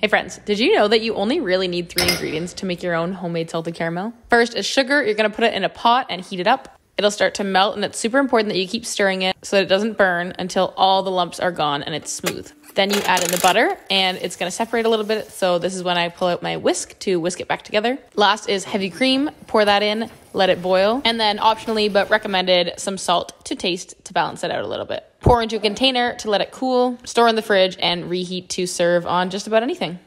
Hey friends, did you know that you only really need three ingredients to make your own homemade salted caramel? First is sugar. You're gonna put it in a pot and heat it up. It'll start to melt, and it's super important that you keep stirring it so that it doesn't burn until all the lumps are gone and it's smooth. Then you add in the butter and it's gonna separate a little bit. So this is when I pull out my whisk to whisk it back together. Last is heavy cream. Pour that in, let it boil. And then optionally, but recommended, some salt to taste to balance it out a little bit. Pour into a container to let it cool, store in the fridge, and reheat to serve on just about anything.